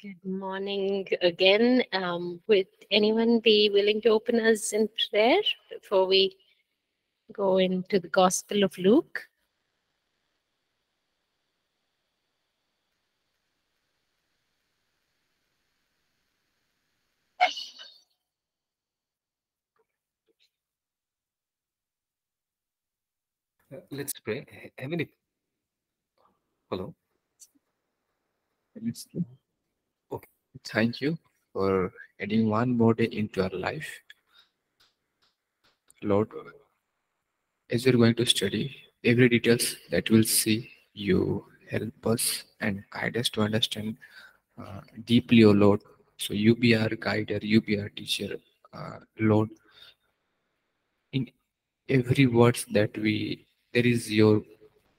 Good morning again. Um, would anyone be willing to open us in prayer before we go into the Gospel of Luke? Uh, Let's pray. He- Heavenly, hello. Let's Okay. Thank you for adding one more day into our life. Lord, as we're going to study every details that we'll see, you help us and guide us to understand uh, deeply, O Lord. So you be our guider, you be our teacher, uh, Lord. In every words that we, there is your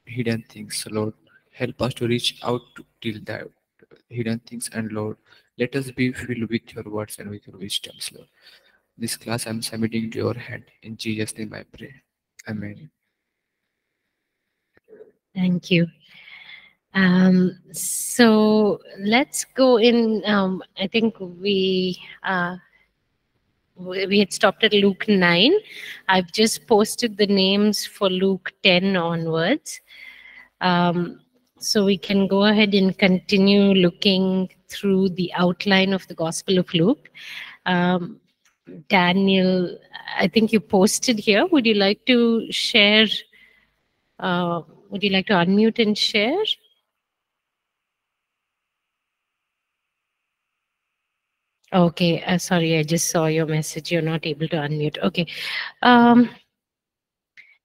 hidden things, Lord. Help us to reach out to till that hidden things and Lord, let us be filled with your words and with your wisdoms, Lord. This class I'm submitting to your hand. In Jesus' name I pray. Amen. Thank you. Um, so let's go in. Um, I think we uh, we we had stopped at Luke 9. I've just posted the names for Luke 10 onwards. Um, so we can go ahead and continue looking through the outline of the Gospel of Luke. Um, Daniel, I think you posted here. Would you like to share? Uh, would you like to unmute and share? Okay, uh, sorry, I just saw your message. You're not able to unmute. Okay. Um,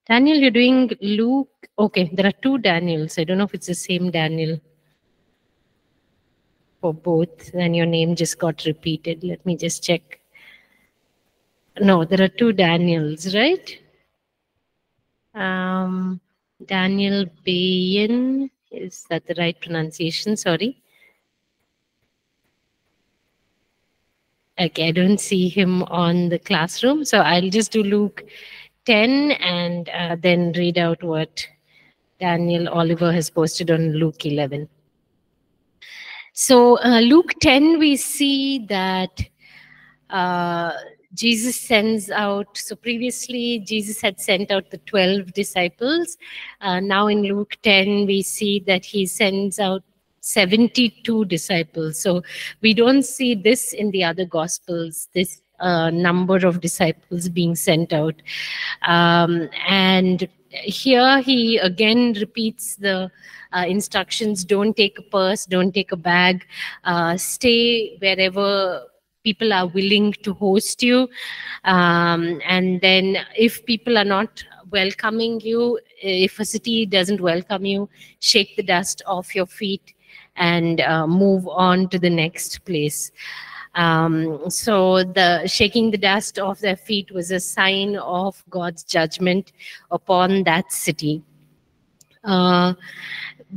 Daniel, you're doing Luke. Okay, there are two Daniels. I don't know if it's the same Daniel for both. Then your name just got repeated. Let me just check. No, there are two Daniels, right? Um, Daniel Bayan. Is that the right pronunciation? Sorry. Okay, I don't see him on the classroom. So I'll just do Luke 10 and uh, then read out what Daniel Oliver has posted on Luke 11. So, uh, Luke 10, we see that uh, Jesus sends out, so previously Jesus had sent out the 12 disciples. Uh, now in Luke 10, we see that he sends out 72 disciples. So, we don't see this in the other gospels, this uh, number of disciples being sent out. Um, and here he again repeats the uh, instructions don't take a purse, don't take a bag, uh, stay wherever people are willing to host you. Um, and then if people are not welcoming you, if a city doesn't welcome you, shake the dust off your feet and uh, move on to the next place. Um, so the shaking the dust off their feet was a sign of God's judgment upon that city. Uh,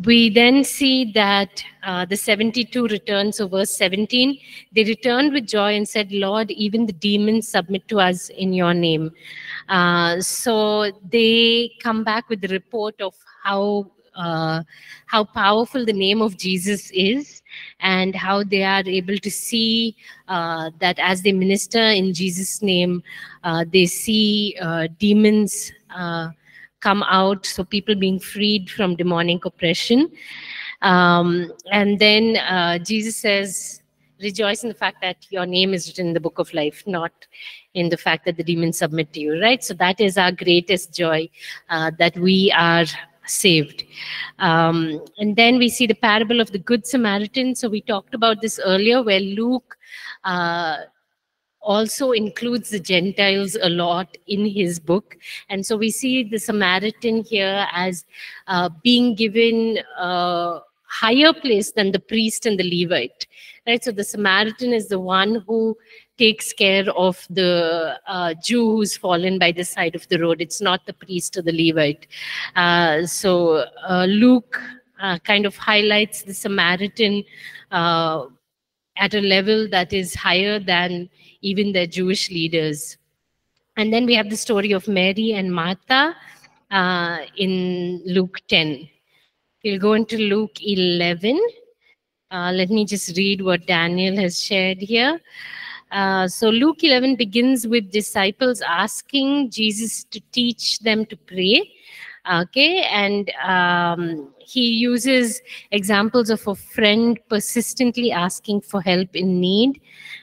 we then see that uh, the 72 returns, so verse 17, they returned with joy and said, Lord, even the demons submit to us in your name. Uh, so they come back with the report of how uh, how powerful the name of Jesus is and how they are able to see uh, that as they minister in Jesus' name, uh, they see uh, demons uh, come out, so people being freed from demonic oppression. Um, and then Jesus says, rejoice in the fact that your name is written in the book of life, not in the fact that the demons submit to you, right? So that is our greatest joy uh, that we are saved. Um, and then we see the parable of the Good Samaritan. So we talked about this earlier, where Luke uh, also includes the Gentiles a lot in his book. And so we see the Samaritan here as uh, being given a higher place than the priest and the Levite. Right? So the Samaritan is the one who takes care of the uh, Jew who's fallen by the side of the road. It's not the priest or the Levite. Uh, so uh, Luke uh, kind of highlights the Samaritan uh, at a level that is higher than even the Jewish leaders. And then we have the story of Mary and Martha in Luke 10. We'll go into Luke 11. Uh, let me just read what Daniel has shared here. Uh, so Luke 11 begins with disciples asking Jesus to teach them to pray. Okay, and um, he uses examples of a friend persistently asking for help in need.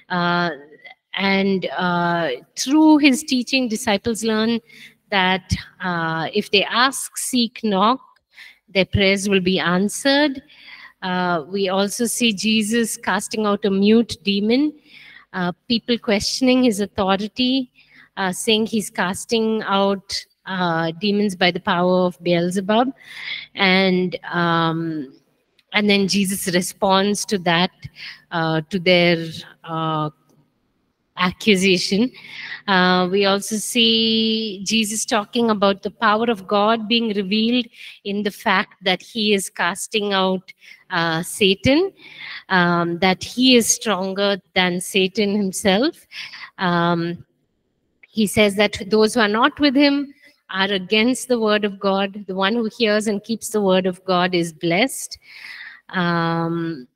Uh, and uh, through his teaching, disciples learn that uh, if they ask, seek, knock, their prayers will be answered. Uh, we also see Jesus casting out a mute demon, uh, people questioning his authority, uh, saying he's casting out uh, demons by the power of Beelzebub, and um, and then Jesus responds to that, uh, to their uh, accusation. Uh, we also see Jesus talking about the power of God being revealed in the fact that he is casting out uh, Satan, um, that he is stronger than Satan himself. Um, he says that those who are not with him are against the word of God. The one who hears and keeps the word of God is blessed. Um,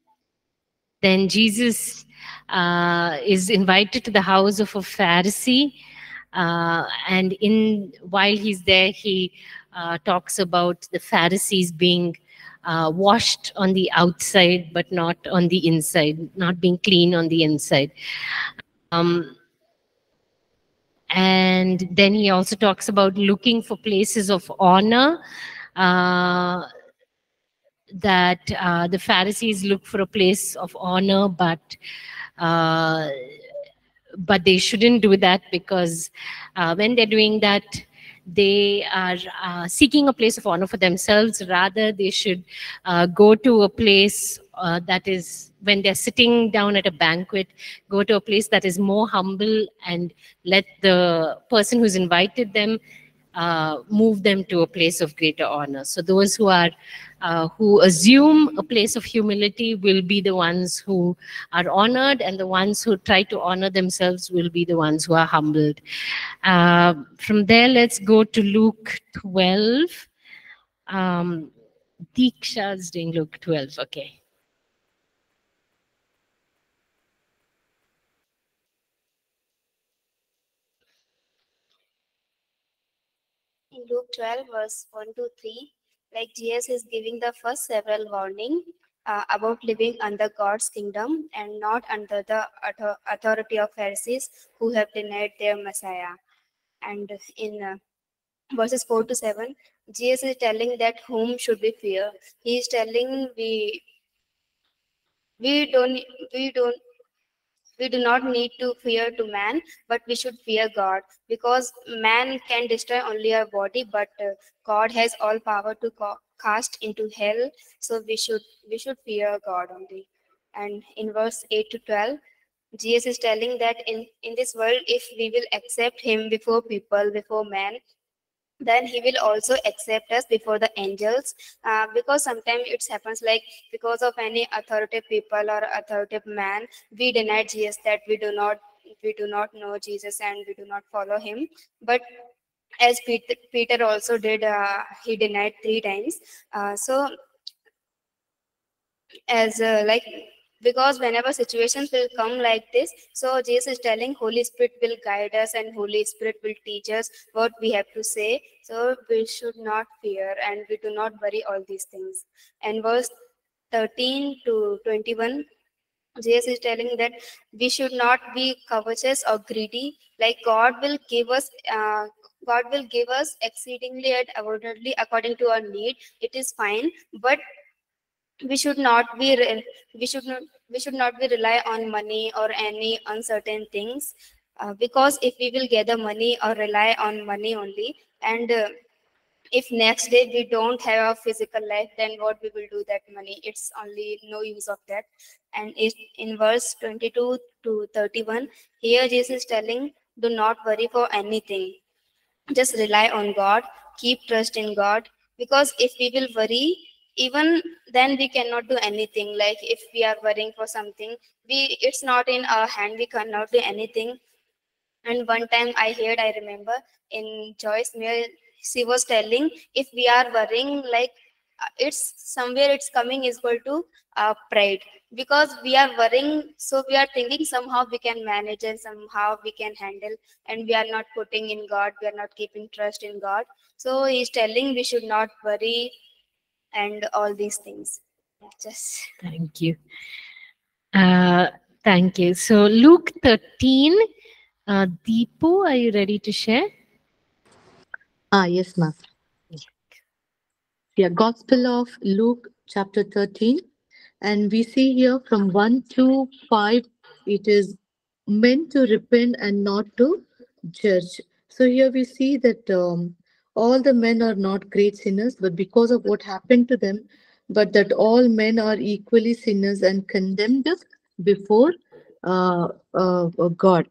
then Jesus uh, is invited to the house of a Pharisee. Uh, and in while he's there, he uh, talks about the Pharisees being uh, washed on the outside, but not on the inside, not being clean on the inside. Um, and then he also talks about looking for places of honor. Uh, that uh, the Pharisees look for a place of honor, but uh, but they shouldn't do that because uh, when they're doing that, they are uh, seeking a place of honor for themselves. Rather, they should uh, go to a place uh, that is when they're sitting down at a banquet, go to a place that is more humble and let the person who's invited them uh, move them to a place of greater honor. So those who are uh, who assume a place of humility will be the ones who are honored, and the ones who try to honor themselves will be the ones who are humbled. Uh, from there, let's go to Luke 12. Um, Diksha's doing Luke 12. Okay. in Luke 12, verse 1 to 3, like Jesus is giving the first several warning uh, about living under God's kingdom and not under the authority of Pharisees who have denied their Messiah. And in uh, verses 4 to 7, Jesus is telling that whom should we fear. He is telling we we don't we don't we do not need to fear to man but we should fear god. Because man can destroy only our body but uh, god has all power to cast into hell. So we should we should fear god only. And in verse 8 to 12 jesus is telling that in in this world if we will accept him before people before man then he will also accept us before the angels. Uh, because sometimes it happens like because of any authoritative people or authoritative man we deny jesus that we do not we do not know jesus and we do not follow him. But as peter, peter also did uh, he denied three times. Uh, so as uh, like because whenever situations will come like this so jesus is telling holy spirit will guide us and holy spirit will teach us what we have to say. So we should not fear and we do not worry all these things. And verse 13 to 21 jesus is telling that we should not be covetous or greedy. Like god will give us uh, god will give us exceedingly and abundantly according to our need. It is fine but we should not be we should not we should not be rely on money or any uncertain things uh, because if we will gather money or rely on money only and uh, if next day we don't have a physical life then what we will do that money? It's only no use of that. And it, in verse 22 to 31 here jesus is telling do not worry for anything. Just rely on god. Keep trust in god. Because if we will worry even then we cannot do anything. Like if we are worrying for something we it's not in our hand we cannot do anything. And one time i heard i remember in joyce Meyer, she was telling if we are worrying like uh, it's somewhere it's coming is equal to uh, pride. Because we are worrying so we are thinking somehow we can manage and somehow we can handle and we are not putting in god we are not keeping trust in god. So he's telling we should not worry and all these things just Thank you. Uh, thank you. So Luke 13, uh, Deepu, are you ready to share? Ah, yes, ma'am. Yeah, Gospel of Luke, chapter 13. And we see here from 1 to 5, it is meant to repent and not to judge. So here we see that um, all the men are not great sinners, but because of what happened to them, but that all men are equally sinners and condemned before uh, uh, God.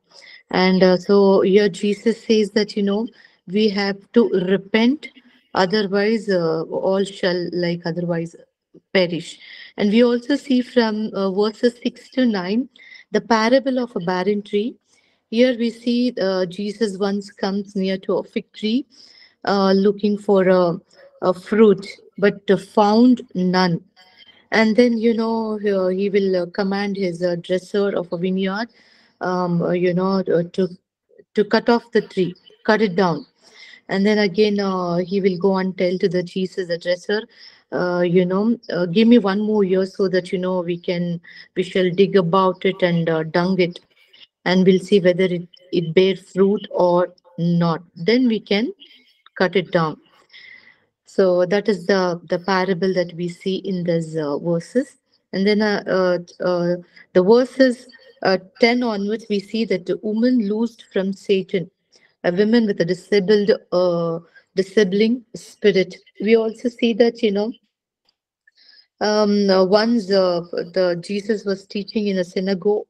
And uh, so here Jesus says that, you know, we have to repent otherwise uh, all shall like otherwise perish and we also see from uh, verses 6 to 9 the parable of a barren tree here we see uh, jesus once comes near to a fig tree uh, looking for a, a fruit but found none. And then you know he, he will uh, command his uh, dresser of a vineyard um, uh, you know uh, to to cut off the tree cut it down. And then again uh, he will go and tell to the jesus addresser uh, you know uh, give me one more year so that you know we can we shall dig about it and uh, dung it. And we'll see whether it it bear fruit or not. Then we can cut it down. So that is the the parable that we see in these uh, verses. And then uh, uh, uh, the verses uh, 10 onwards we see that the woman loosed from satan a woman with a disabled uh, disabling spirit. We also see that you know um once the jesus was teaching in a synagogue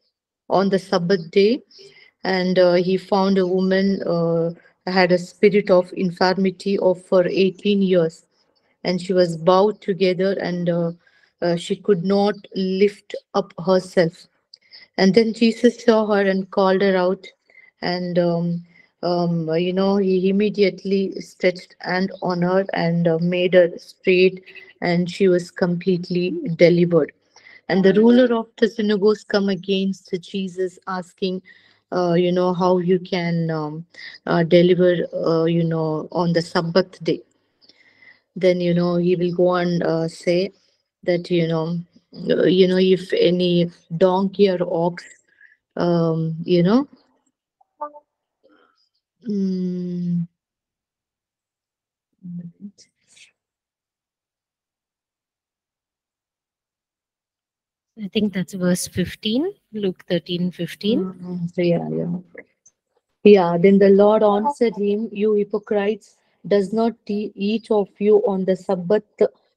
on the sabbath day and he found a woman had a spirit of infirmity of for 18 years and she was bowed together and uh, uh, she could not lift up herself and then jesus saw her and called her out and um, um, you know, he immediately stretched hand on her and uh, made her straight, and she was completely delivered. And the ruler of the synagogues come against Jesus, asking, uh, you know, how you can um, uh, deliver, uh, you know, on the Sabbath day. Then, you know, he will go and uh, say that, you know, uh, you know, if any donkey or ox, um, you know, Mm. I think that's verse 15, Luke 13, 15. Mm, so yeah, yeah. Yeah, then the Lord answered him, You hypocrites, does not each of you on the Sabbath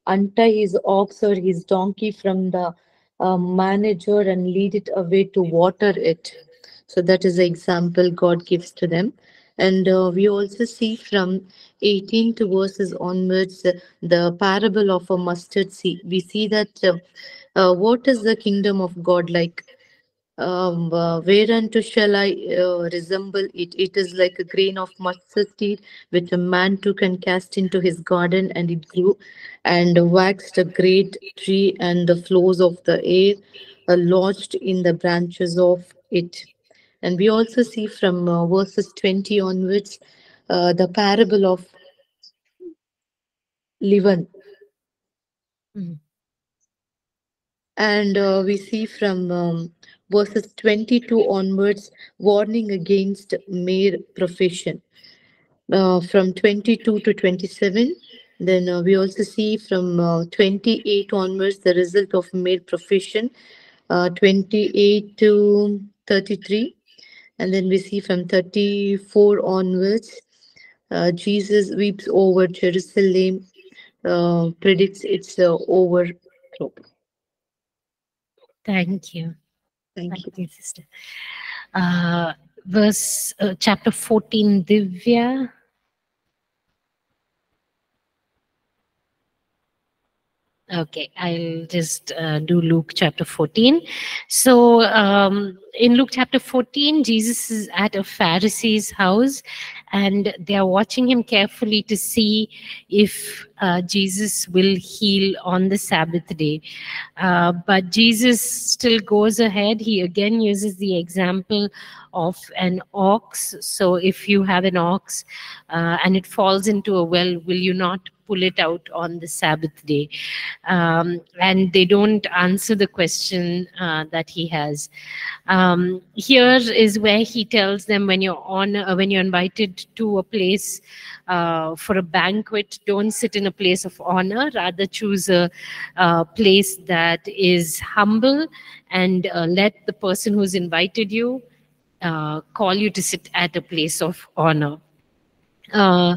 untie his ox or his donkey from the uh, manager and lead it away to water it? So that is the example God gives to them. And uh, we also see from 18 to verses onwards uh, the parable of a mustard seed. We see that uh, what is the kingdom of God like? Um, uh, whereunto shall I uh, resemble it? It is like a grain of mustard seed which a man took and cast into his garden, and it grew and waxed a great tree, and the flows of the air uh, lodged in the branches of it. And we also see from uh, verses 20 onwards uh, the parable of leaven. Mhm. And uh, we see from um, verses 22 onwards warning against mere profession. Uh, from 22 to 27, then uh, we also see from uh, 28 onwards the result of mere profession. Uh, 28 to 33, and then we see from 34 onwards, uh, Jesus weeps over Jerusalem, uh, predicts its uh, overthrow. Thank you. Thank you. Thank you, sister. Uh, verse, uh, chapter 14, Divya. Okay, I'll just uh, do Luke chapter 14. So, um, in Luke chapter 14, Jesus is at a Pharisee's house and they are watching him carefully to see if uh, Jesus will heal on the Sabbath day. Uh, but Jesus still goes ahead. He again uses the example of an ox. So, if you have an ox uh, and it falls into a well, will you not pull it out on the Sabbath day? Um, and they don't answer the question uh, that he has. Um, here is where he tells them when you're on, uh, when you're invited to a place uh, for a banquet, don't sit in a place of honor. Rather, choose a, uh place that is humble and uh, let the person who's invited you uh, call you to sit at a place of honor. Uh,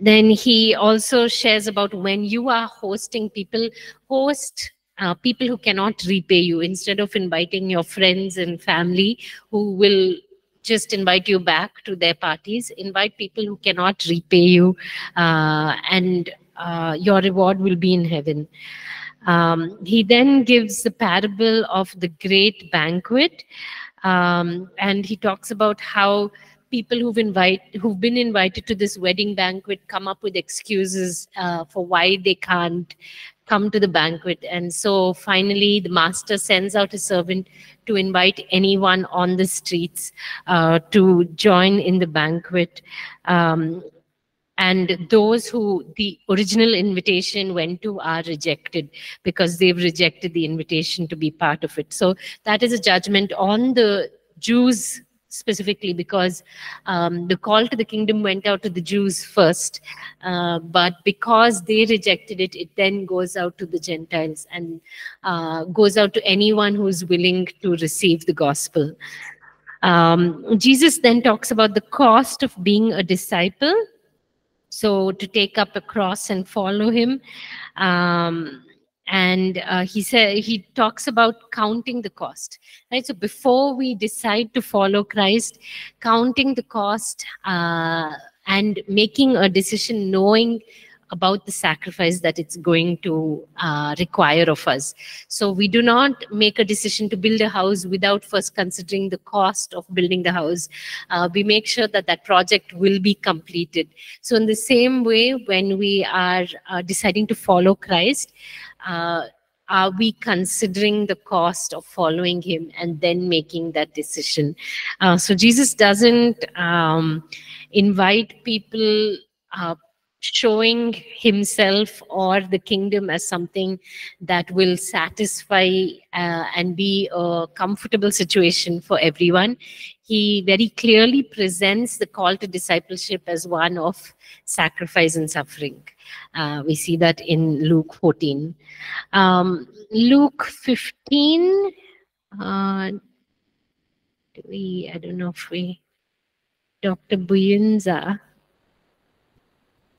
then he also shares about when you are hosting people, host uh, people who cannot repay you instead of inviting your friends and family who will just invite you back to their parties. Invite people who cannot repay you, uh, and uh, your reward will be in heaven. Um, he then gives the parable of the great banquet, um, and he talks about how people who've invite who've been invited to this wedding banquet come up with excuses uh, for why they can't come to the banquet. And so finally the master sends out a servant to invite anyone on the streets uh, to join in the banquet. Um, and those who the original invitation went to are rejected because they've rejected the invitation to be part of it. So that is a judgment on the jews specifically because um, the call to the kingdom went out to the Jews first, uh, but because they rejected it, it then goes out to the Gentiles and uh, goes out to anyone who's willing to receive the gospel. Um, Jesus then talks about the cost of being a disciple. So to take up a cross and follow him. Um, and uh, he said he talks about counting the cost right so before we decide to follow christ counting the cost uh, and making a decision knowing about the sacrifice that it's going to uh, require of us. So we do not make a decision to build a house without first considering the cost of building the house. Uh, we make sure that that project will be completed. So in the same way, when we are uh, deciding to follow Christ, uh, are we considering the cost of following him and then making that decision? Uh, so jesus doesn't um, invite people uh, showing himself or the kingdom as something that will satisfy uh, and be a comfortable situation for everyone he very clearly presents the call to discipleship as one of sacrifice and suffering uh, we see that in Luke 14. Um, Luke 15, uh, do we, I don't know if we, Dr. Buyunza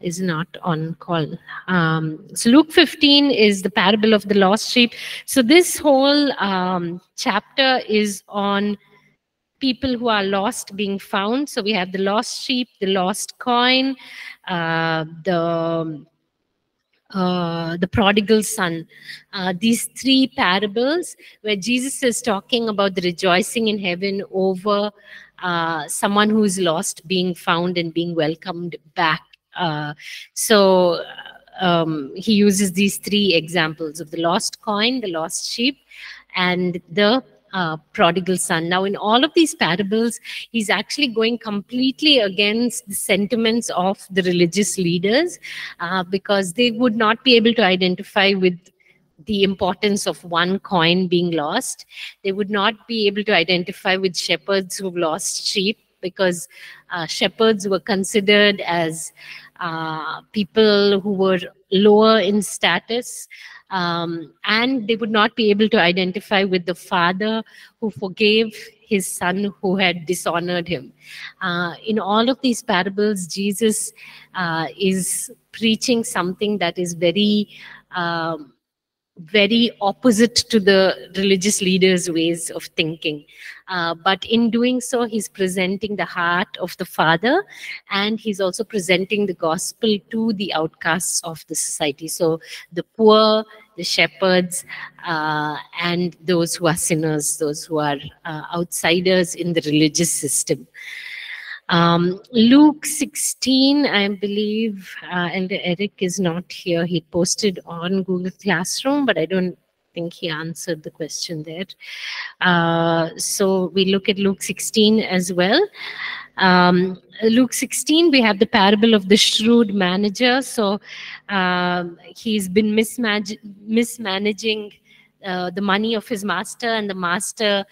is not on call. Um, so Luke 15 is the parable of the lost sheep. So this whole um, chapter is on people who are lost being found. So we have the lost sheep, the lost coin, uh, the uh, the prodigal son. Uh, these three parables where Jesus is talking about the rejoicing in heaven over uh, someone who's lost being found and being welcomed back. Uh, so um, he uses these three examples of the lost coin, the lost sheep, and the uh, prodigal son. Now, in all of these parables, he's actually going completely against the sentiments of the religious leaders uh, because they would not be able to identify with the importance of one coin being lost. They would not be able to identify with shepherds who've lost sheep because uh, shepherds were considered as uh, people who were lower in status um, and they would not be able to identify with the father who forgave his son who had dishonored him. Uh, in all of these parables, Jesus uh, is preaching something that is very um, very opposite to the religious leaders' ways of thinking. Uh, but in doing so, he's presenting the heart of the Father and he's also presenting the gospel to the outcasts of the society. So the poor the shepherds, uh, and those who are sinners, those who are uh, outsiders in the religious system. Um, Luke 16, I believe, uh, Elder Eric is not here. He posted on Google Classroom, but I don't think he answered the question there. Uh, so we look at Luke 16 as well. Um, Luke 16, we have the parable of the shrewd manager. So um, he's been mismanaging uh, the money of his master, and the master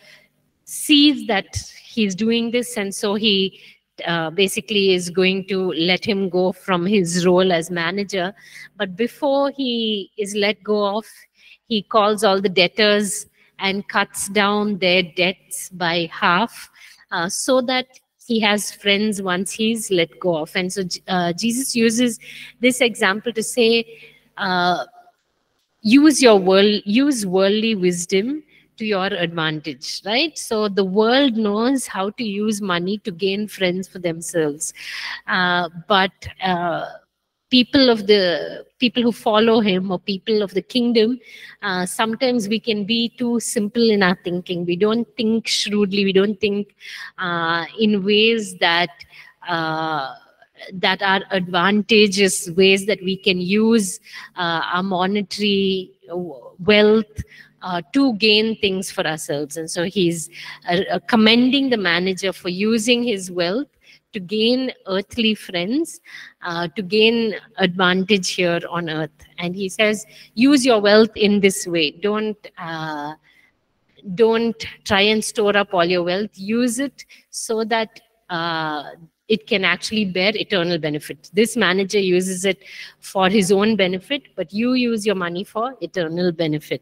sees that he's doing this, and so he uh, basically is going to let him go from his role as manager. But before he is let go of, he calls all the debtors and cuts down their debts by half uh, so that he has friends once he's let go of. And so uh, Jesus uses this example to say, uh, use your world, use worldly wisdom to your advantage, right? So the world knows how to use money to gain friends for themselves. Uh, but uh, people of the people who follow him or people of the kingdom uh, sometimes we can be too simple in our thinking. We don't think shrewdly. We don't think uh, in ways that uh, that are advantageous ways that we can use uh, our monetary wealth uh, to gain things for ourselves. And so he's uh, commending the manager for using his wealth to gain earthly friends, uh, to gain advantage here on earth. And he says, use your wealth in this way. Don't uh, don't try and store up all your wealth. Use it so that uh, it can actually bear eternal benefit. This manager uses it for his own benefit, but you use your money for eternal benefit.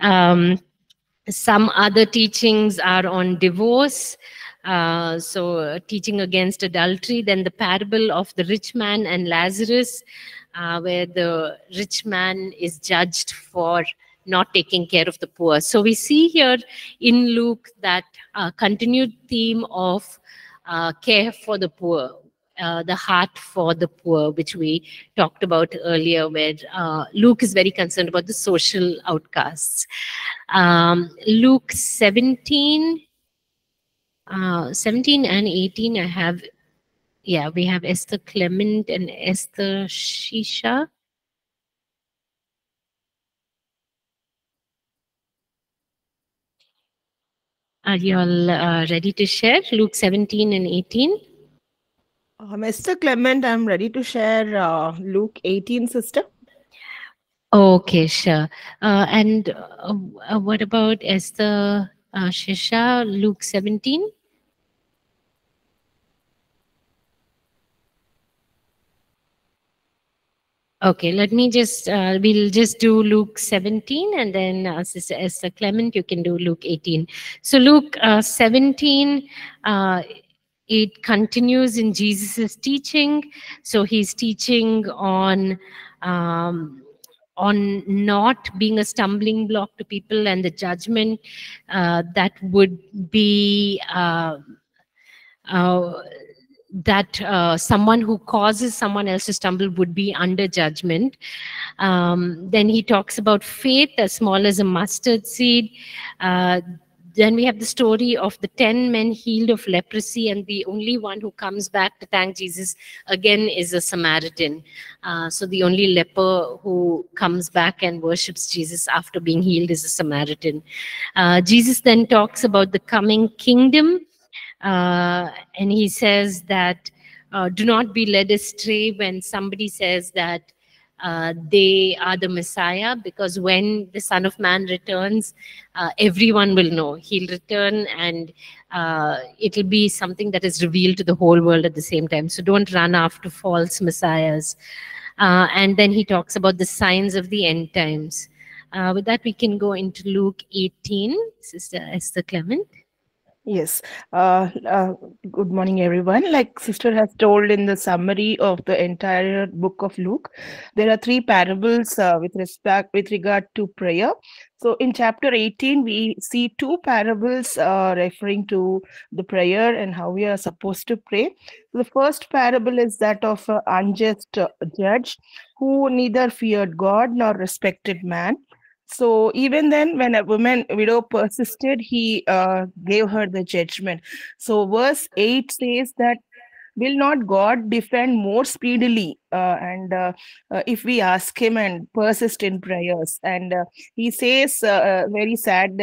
Um, some other teachings are on divorce. Uh, so uh, teaching against adultery then the parable of the rich man and lazarus uh, where the rich man is judged for not taking care of the poor so we see here in luke that continued theme of uh, care for the poor uh, the heart for the poor, which we talked about earlier, where uh, Luke is very concerned about the social outcasts. Um, Luke 17, uh, 17 and 18, I have, yeah, we have Esther Clement and Esther Shisha. Are you all uh, ready to share Luke 17 and 18? Uh, Mr. Clement, I'm ready to share uh, Luke 18, sister. Okay, sure. Uh, and uh, uh, what about Esther uh, Shisha, Luke 17? Okay, let me just, uh, we'll just do Luke 17 and then uh, Sister Esther Clement, you can do Luke 18. So Luke uh, 17, uh, it continues in Jesus's teaching. So he's teaching on um, on not being a stumbling block to people and the judgment uh, that would be uh, uh, that uh, someone who causes someone else to stumble would be under judgment. Um, then he talks about faith as small as a mustard seed. Uh, then we have the story of the 10 men healed of leprosy, and the only one who comes back to thank Jesus again is a Samaritan. Uh, so the only leper who comes back and worships Jesus after being healed is a Samaritan. Uh, Jesus then talks about the coming kingdom. Uh, and he says that uh, do not be led astray when somebody says that uh, they are the Messiah, because when the Son of Man returns, uh, everyone will know. He'll return and uh, it'll be something that is revealed to the whole world at the same time. So don't run after false messiahs. And then he talks about the signs of the end times. with that, we can go into Luke 18, Sister Esther Clement. Yes. Uh, uh, good morning, everyone. Like Sister has told in the summary of the entire book of Luke, there are three parables uh, with respect with regard to prayer. So in chapter 18, we see two parables uh, referring to the prayer and how we are supposed to pray. The first parable is that of an unjust uh, judge who neither feared God nor respected man. So even then, when a woman widow persisted, he uh, gave her the judgment. So verse 8 says that will not God defend more speedily? Uh, and uh, uh, if we ask Him and persist in prayers, and uh, He says, uh, very sad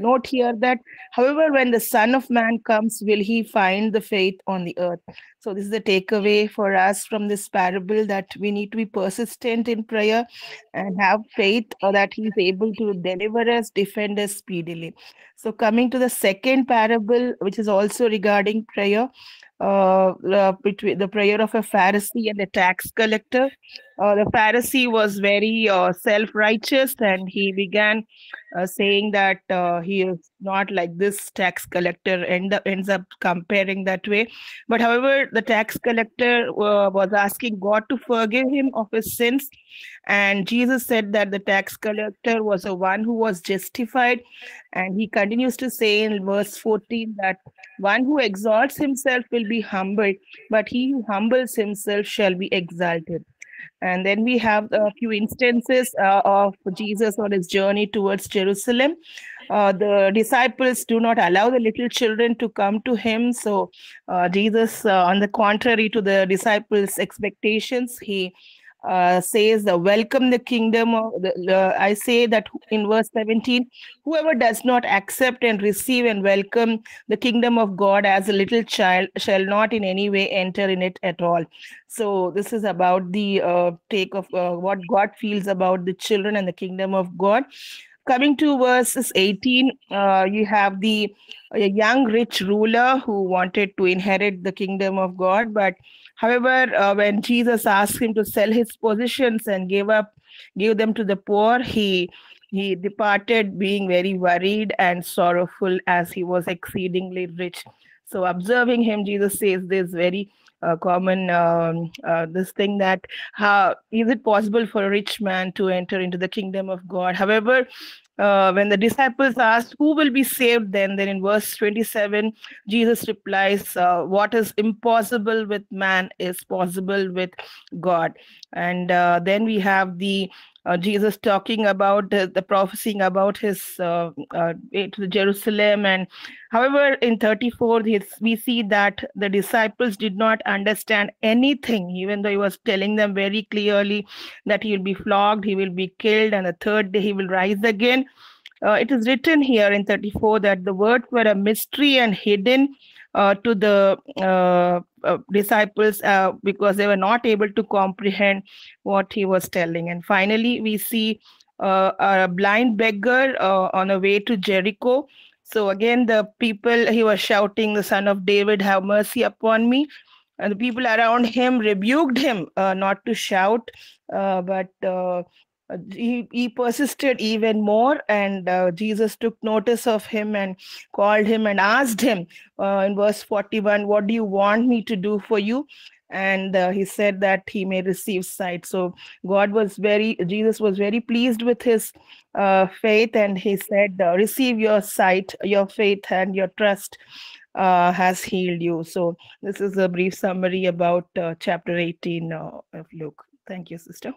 note here that, however, when the Son of Man comes, will He find the faith on the earth? So this is the takeaway for us from this parable that we need to be persistent in prayer and have faith that He is able to deliver us, defend us speedily. So coming to the second parable, which is also regarding prayer uh, uh, between the prayer of a Pharisee and a tax collector. Uh, the Pharisee was very uh, self righteous and he began uh, saying that uh, he is not like this tax collector, end up, ends up comparing that way. But however, the tax collector was asking God to forgive him of his sins. And Jesus said that the tax collector was the one who was justified. And he continues to say in verse 14 that one who exalts himself will be humbled, but he who humbles himself shall be exalted. And then we have a few instances uh, of Jesus on his journey towards Jerusalem. Uh, the disciples do not allow the little children to come to him. So, uh, Jesus, uh, on the contrary to the disciples' expectations, he uh, says the welcome the kingdom of the, i say that in verse 17 whoever does not accept and receive and welcome the kingdom of god as a little child shall not in any way enter in it at all. So this is about the uh, take of uh, what god feels about the children and the kingdom of god coming to verses 18 uh, you have the young rich ruler who wanted to inherit the kingdom of god but However, uh, when Jesus asked him to sell his possessions and give up, give them to the poor, he he departed being very worried and sorrowful as he was exceedingly rich. So, observing him, Jesus says this very uh, common um, uh, this thing that how is it possible for a rich man to enter into the kingdom of God? However, uh, when the disciples asked who will be saved then then in verse 27 jesus replies uh, what is impossible with man is possible with god and uh, then we have the uh, Jesus talking about the, the prophesying about his uh, uh, to Jerusalem. And however, in 34, we see that the disciples did not understand anything, even though he was telling them very clearly that he will be flogged, he will be killed, and the third day he will rise again. Uh, it is written here in 34 that the words were a mystery and hidden uh, to the uh, uh, disciples uh, because they were not able to comprehend what he was telling. And finally, we see uh, a blind beggar uh, on a way to Jericho. So again, the people he was shouting, "The Son of David, have mercy upon me!" And the people around him rebuked him not to shout, but he, he persisted even more and uh, jesus took notice of him and called him and asked him uh, in verse 41 what do you want me to do for you? And uh, he said that he may receive sight. So god was very jesus was very pleased with his uh, faith and he said uh, receive your sight your faith and your trust has healed you. So this is a brief summary about chapter 18 of luke. Thank you sister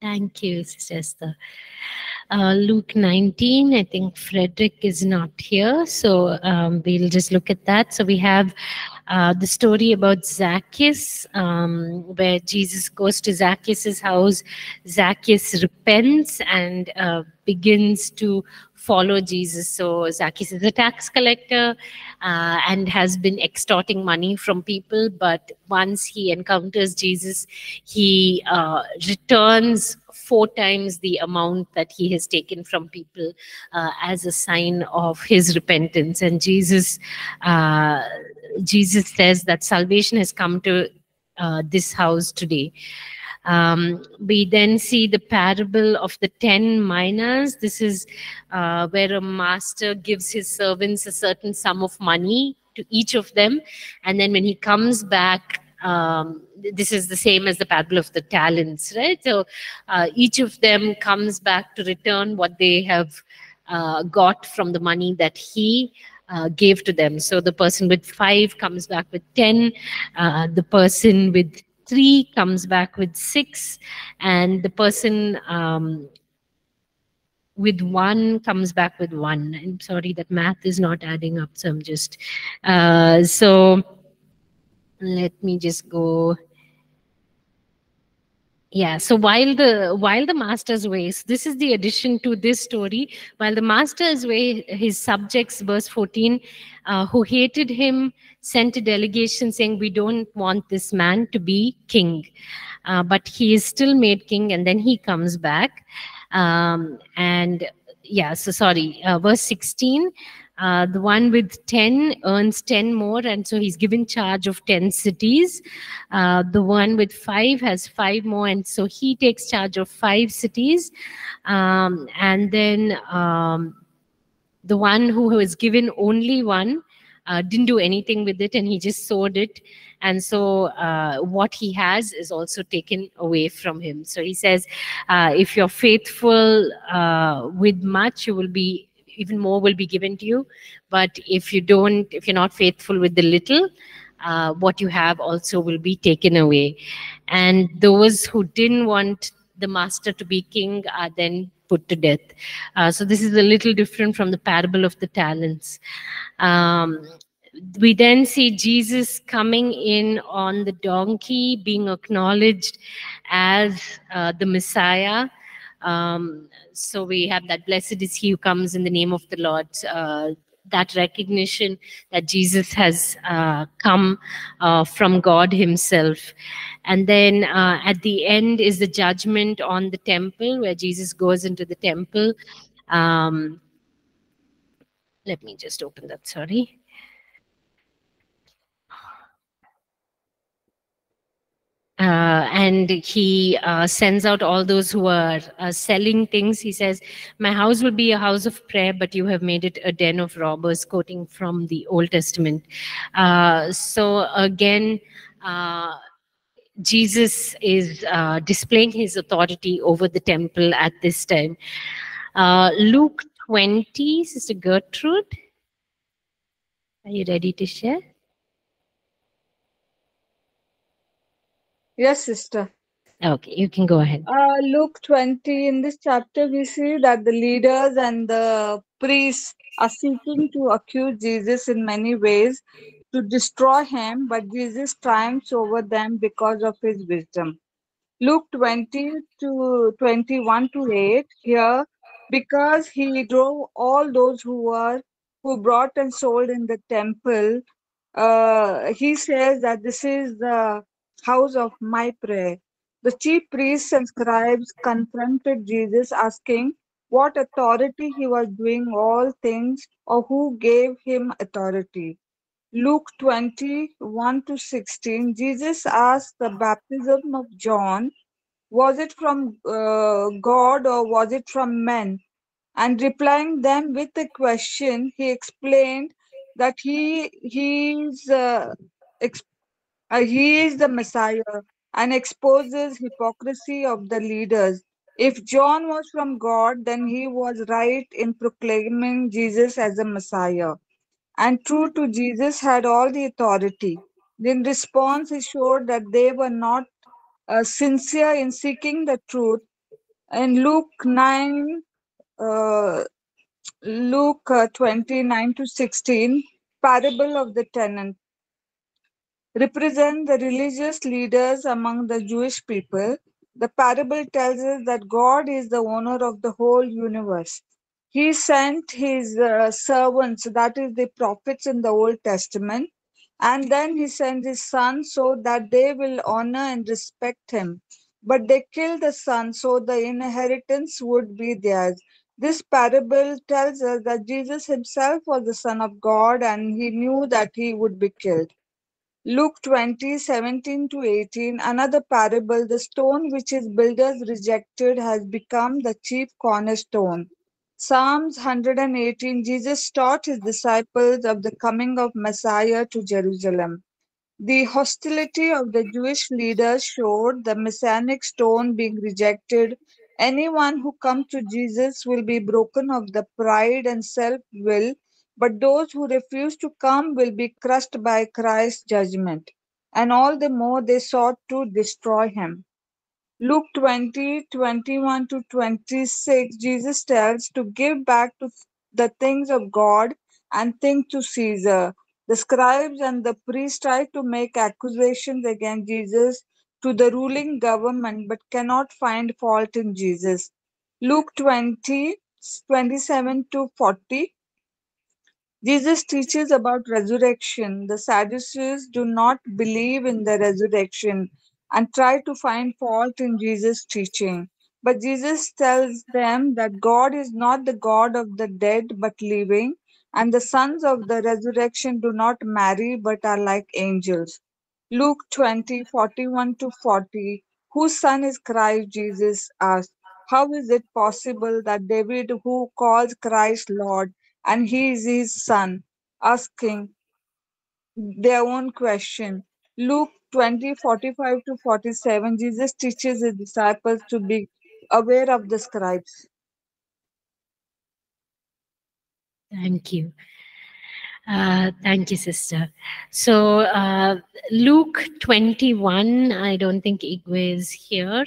Thank you, Sister Esther. Uh, Luke 19, I think Frederick is not here, so um, we'll just look at that. So we have uh, the story about Zacchaeus, um, where Jesus goes to Zacchaeus' house. Zacchaeus repents and uh, begins to follow Jesus. So Zacchaeus is a tax collector uh, and has been extorting money from people. But once he encounters Jesus, he uh, returns four times the amount that he has taken from people uh, as a sign of his repentance. And Jesus, uh, Jesus says that salvation has come to uh, this house today. Um, we then see the parable of the 10 minas. This is uh, where a master gives his servants a certain sum of money to each of them. And then when he comes back, um, this is the same as the parable of the talents, right? So uh, each of them comes back to return what they have uh, got from the money that he uh, gave to them. So the person with five comes back with 10, uh, the person with three comes back with six, and the person um, with one comes back with one. I'm sorry that math is not adding up, so I'm just uh, so let me just go yeah so while the while the master's ways this is the addition to this story. While the master's way his subjects verse 14 uh, who hated him sent a delegation saying we don't want this man to be king. Uh, but he is still made king and then he comes back. Um, and yeah so sorry uh, verse 16 uh, the one with 10 earns 10 more, and so he's given charge of 10 cities. Uh, the one with five has five more, and so he takes charge of five cities. Um, and then um, the one who was given only one uh, didn't do anything with it, and he just sold it. And so uh, what he has is also taken away from him. So he says, uh, if you're faithful uh, with much, you will be even more will be given to you. But if you don't, if you're not faithful with the little, uh, what you have also will be taken away. And those who didn't want the master to be king are then put to death. Uh, so this is a little different from the parable of the talents. Um, we then see Jesus coming in on the donkey, being acknowledged as uh, the Messiah. Um, so we have that blessed is he who comes in the name of the Lord. Uh, that recognition that Jesus has uh, come uh, from God Himself. And then uh, at the end is the judgment on the temple, where Jesus goes into the temple. Um, let me just open that, sorry. Uh, and he uh, sends out all those who are uh, selling things. He says, My house will be a house of prayer, but you have made it a den of robbers, quoting from the Old Testament. Uh, so again, uh, Jesus is uh, displaying his authority over the temple at this time. Luke 20, Sister Gertrude, are you ready to share? Yes, sister. Okay, you can go ahead. Uh, Luke 20, in this chapter, we see that the leaders and the priests are seeking to accuse Jesus in many ways to destroy him, but Jesus triumphs over them because of his wisdom. Luke 20 to 21 to 8, here, because he drove all those who were who brought and sold in the temple, uh, he says that this is the house of my prayer. The chief priests and scribes confronted Jesus, asking what authority he was doing all things or who gave him authority. Luke 21 to 16, Jesus asked the baptism of John, was it from uh, God or was it from men? And replying them with a question, he explained that he he's uh, uh, he is the Messiah and exposes hypocrisy of the leaders. If John was from God, then he was right in proclaiming Jesus as a Messiah. And true to Jesus had all the authority. In response, he showed that they were not uh, sincere in seeking the truth. In Luke 9, uh, Luke uh, 29 to 16, parable of the tenant represent the religious leaders among the Jewish people. The parable tells us that God is the owner of the whole universe. He sent his uh, servants, that is the prophets in the Old Testament, and then he sent his son so that they will honor and respect him. But they killed the son so the inheritance would be theirs. This parable tells us that Jesus himself was the Son of God and he knew that he would be killed. Luke 20, 17 to 18, another parable, the stone which his builders rejected has become the chief cornerstone. Psalms 118, Jesus taught his disciples of the coming of Messiah to Jerusalem. The hostility of the Jewish leaders showed the messianic stone being rejected. Anyone who comes to Jesus will be broken of the pride and self will, but those who refuse to come will be crushed by Christ's judgment. And all the more they sought to destroy him. Luke 20, 21 to 26, Jesus tells to give back to the things of God and things to Caesar. The scribes and the priests try to make accusations against Jesus to the ruling government but cannot find fault in Jesus. Luke 20, 27 to 40. Jesus teaches about resurrection. The Sadducees do not believe in the resurrection and try to find fault in Jesus' teaching. But Jesus tells them that God is not the God of the dead but living, and the sons of the resurrection do not marry but are like angels. Luke 20, 41 to 40. Whose son is Christ? Jesus asked. How is it possible that David, who calls Christ Lord, and he is his son, asking their own question? Luke 20, 45 to 47. Jesus teaches his disciples to be aware of the scribes. Thank you. Uh, thank you, sister. So, uh, Luke 21, I don't think Igwe is here.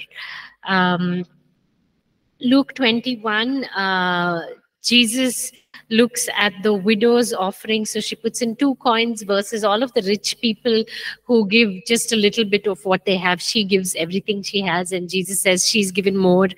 Um, Luke 21, uh, Jesus looks at the widow's offering. So she puts in two coins versus all of the rich people who give just a little bit of what they have. She gives everything she has. And Jesus says she's given more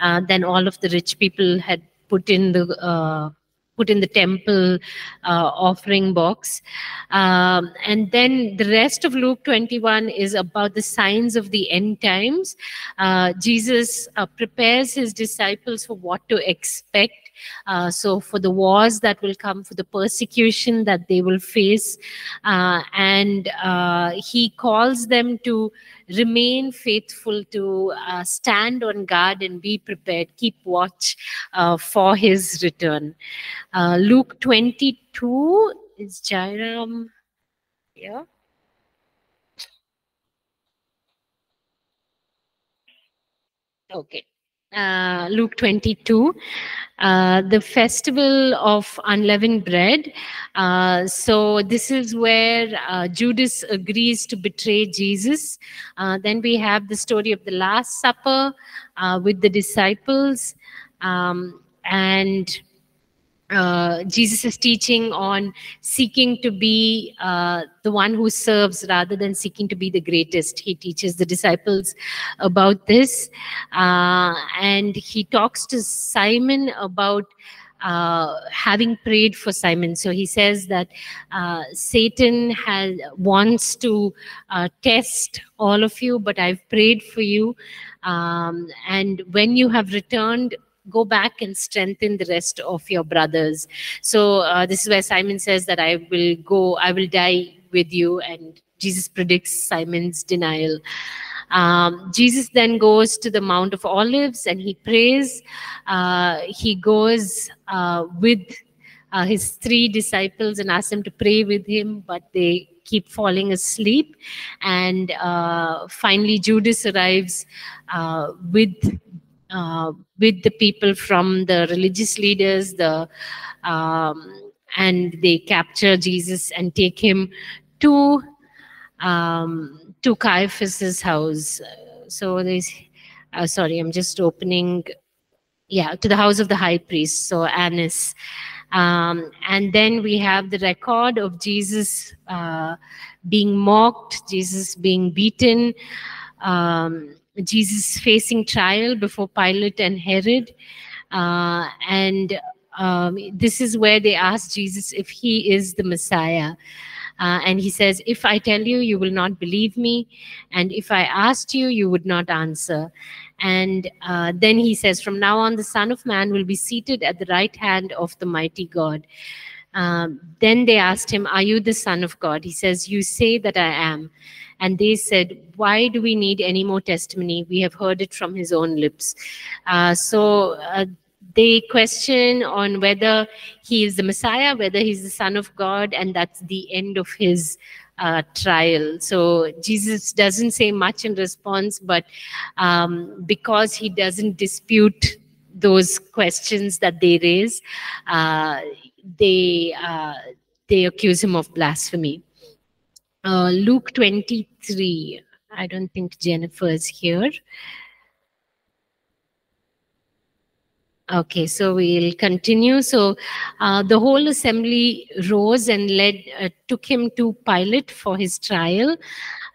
uh, than all of the rich people had put in the uh, put in the temple uh, offering box. Um, and then the rest of Luke 21 is about the signs of the end times. Uh, Jesus uh, prepares his disciples for what to expect. Uh, so, for the wars that will come, for the persecution that they will face, uh, and uh, he calls them to remain faithful, to uh, stand on guard and be prepared, keep watch for his return. Luke 22 is Jairam. Yeah. Okay. Uh, Luke 22, uh, the festival of unleavened bread. Uh, so, this is where uh, Judas agrees to betray Jesus. Uh, then we have the story of the Last Supper uh, with the disciples. Um, and uh, Jesus is teaching on seeking to be uh, the one who serves rather than seeking to be the greatest. He teaches the disciples about this. Uh, and he talks to Simon about uh, having prayed for Simon. So he says that uh, Satan has wants to uh, test all of you, but I've prayed for you. Um, and when you have returned, go back and strengthen the rest of your brothers. So uh, this is where Simon says that I will go, I will die with you, and Jesus predicts Simon's denial. Um, Jesus then goes to the Mount of Olives and he prays. Uh, he goes uh, with uh, his three disciples and asks them to pray with him, but they keep falling asleep. And uh, finally, Judas arrives uh, with uh, with the people from the religious leaders, the um, and they capture Jesus and take him to um, to Caiaphas's house. So there's, uh, sorry, I'm just opening, yeah, to the house of the high priest. So Annas. Um, and then we have the record of Jesus uh, being mocked, Jesus being beaten, um, Jesus facing trial before Pilate and Herod. Uh, and um, this is where they ask Jesus if he is the Messiah. Uh, and he says, If I tell you, you will not believe me. And if I asked you, you would not answer. And uh, then he says, From now on, the Son of Man will be seated at the right hand of the mighty God. Um, then they asked him, Are you the Son of God? He says, You say that I am. And they said, Why do we need any more testimony? We have heard it from his own lips. Uh, so uh, they question on whether he is the Messiah, whether he's the Son of God, and that's the end of his uh, trial. So Jesus doesn't say much in response, but um, because he doesn't dispute those questions that they raise, uh, they uh, they accuse him of blasphemy. Uh, Luke 23. I don't think Jennifer is here. Okay, so we'll continue. So uh, the whole assembly rose and led, uh, took him to Pilate for his trial.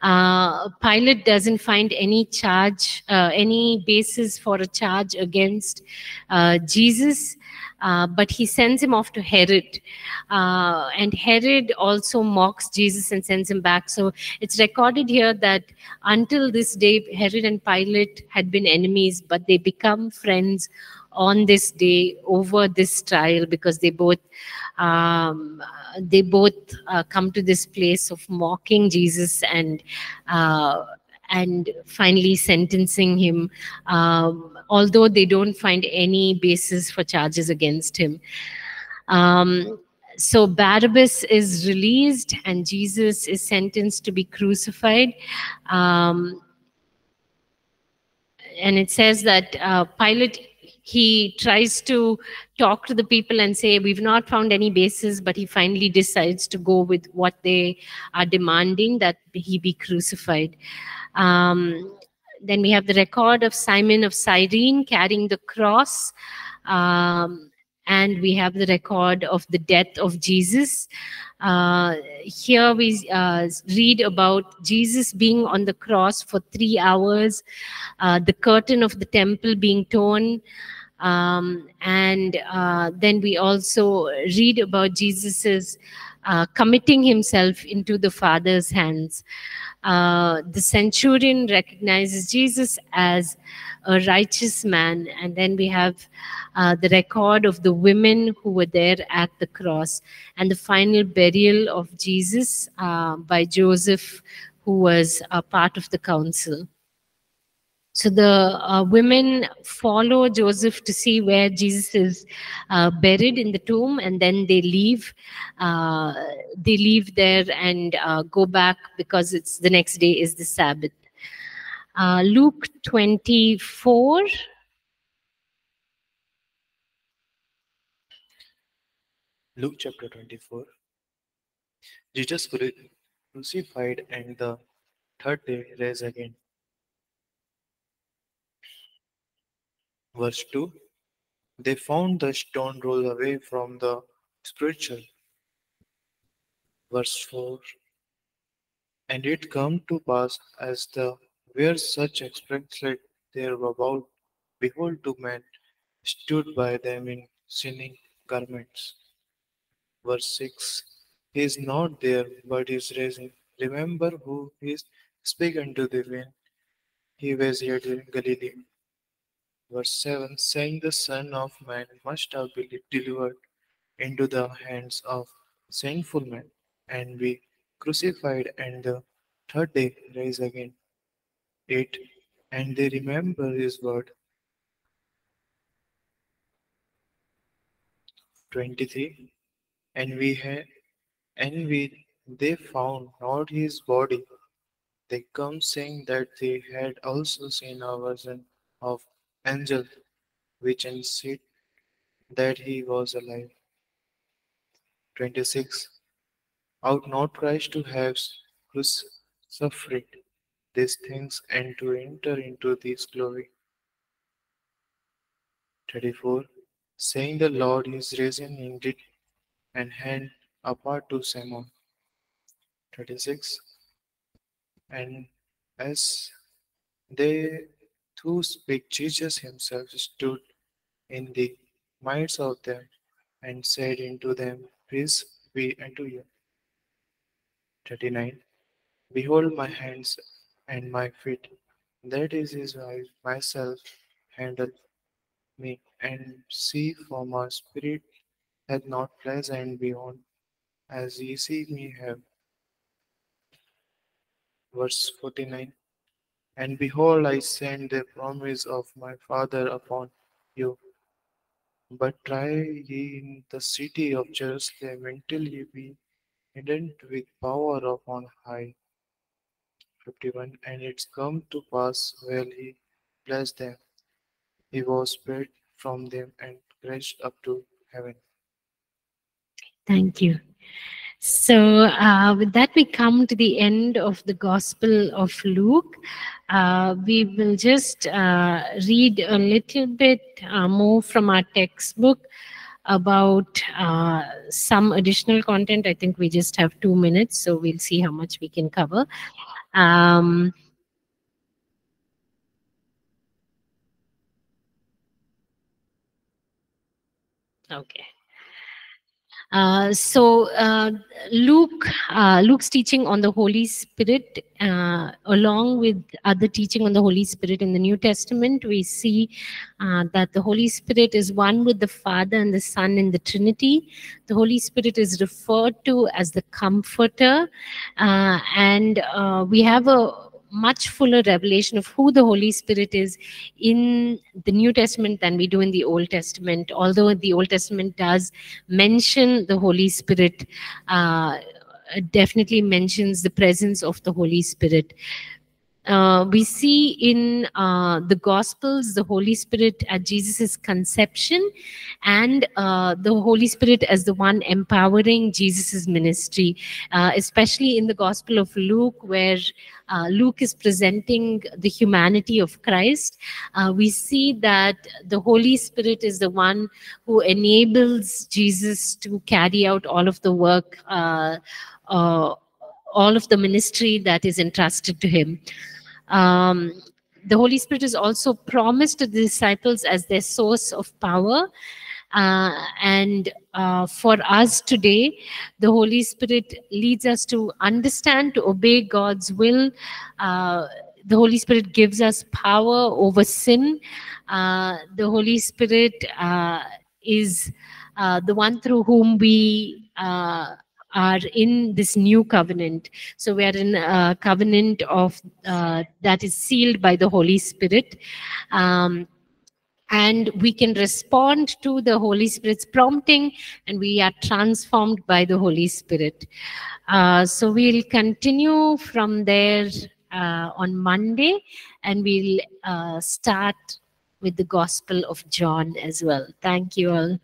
Uh, Pilate doesn't find any charge, uh, any basis for a charge against uh, Jesus, uh, but he sends him off to Herod. And Herod also mocks Jesus and sends him back. So it's recorded here that until this day, Herod and Pilate had been enemies, but they become friends on this day over this trial because they both um, they both uh, come to this place of mocking Jesus and uh, and finally sentencing him, um, although they don't find any basis for charges against him. Um, so Barabbas is released and Jesus is sentenced to be crucified. Um, and it says that uh, Pilate he tries to talk to the people and say we've not found any basis but he finally decides to go with what they are demanding that he be crucified. Um, then we have the record of simon of cyrene carrying the cross. Um, and we have the record of the death of jesus uh, here we uh, read about jesus being on the cross for three hours uh, the curtain of the temple being torn um, and uh, then we also read about Jesus's uh, committing himself into the Father's hands. Uh, the centurion recognizes Jesus as a righteous man, and then we have uh, the record of the women who were there at the cross, and the final burial of Jesus uh, by Joseph, who was a part of the council. So the uh, women follow Joseph to see where Jesus is uh, buried in the tomb, and then they leave. Uh, they leave there and uh, go back because it's the next day is the Sabbath. Uh, Luke twenty four. Luke chapter 24. Jesus crucified and the third day raised again. Verse 2 They found the stone rolled away from the spiritual. Verse 4 And it come to pass as the were such expected there about, behold, two men stood by them in sinning garments. Verse 6 He is not there, but is risen. Remember who is speak unto the wind. he was yet in Galilee. Verse 7 saying, The Son of Man must have been delivered into the hands of sinful men and be crucified, and the third day rise again. 8 And they remember his word. 23 And we had and we they found not his body. They come saying that they had also seen a vision of angel which said that he was alive. 26. Ought not Christ to have suffered these things and to enter into this glory? 34. Saying the Lord is risen indeed and hand apart to Simon. 36. And as they who spake Jesus himself stood in the midst of them and said unto them, Peace be unto you. 39. Behold my hands and my feet, that is his wife myself handle me, and see for my spirit hath not flesh and beyond, as ye see me have. Verse 49 And behold, I send the promise of my Father upon you. But try ye in the city of Jerusalem until ye be hidden with power upon high. 51 And it's come to pass while he blessed them, he was spread from them and crashed up to heaven. Thank you. So, uh, with that, we come to the end of the Gospel of Luke. Uh, we will just uh, read a little bit uh, more from our textbook about uh, some additional content. I think we just have two minutes, so we'll see how much we can cover. Um, okay. Uh, so uh, Luke, uh, Luke's teaching on the Holy Spirit, uh, along with other teaching on the Holy Spirit in the New Testament, we see uh, that the Holy Spirit is one with the Father and the Son in the Trinity. The Holy Spirit is referred to as the Comforter, and we have a much fuller revelation of who the Holy Spirit is in the New Testament than we do in the Old Testament. Although the Old Testament does mention the Holy Spirit, uh, definitely mentions the presence of the Holy Spirit. Uh, we see in uh, the Gospels the Holy Spirit at Jesus' conception and uh, the Holy Spirit as the one empowering Jesus' ministry, uh, especially in the Gospel of Luke, where uh, Luke is presenting the humanity of Christ. Uh, we see that the Holy Spirit is the one who enables Jesus to carry out all of the work. all of the ministry that is entrusted to him. Um, the Holy Spirit is also promised to the disciples as their source of power. Uh, and uh, for us today, the Holy Spirit leads us to understand, to obey God's will. Uh, the Holy Spirit gives us power over sin. Uh, the Holy Spirit uh, is uh, the one through whom we are in this new covenant. So we are in a covenant of uh, that is sealed by the Holy Spirit. Um, and we can respond to the Holy Spirit's prompting and we are transformed by the Holy Spirit. Uh, so we'll continue from there uh, on Monday and we'll uh, start with the Gospel of John as well. Thank you all.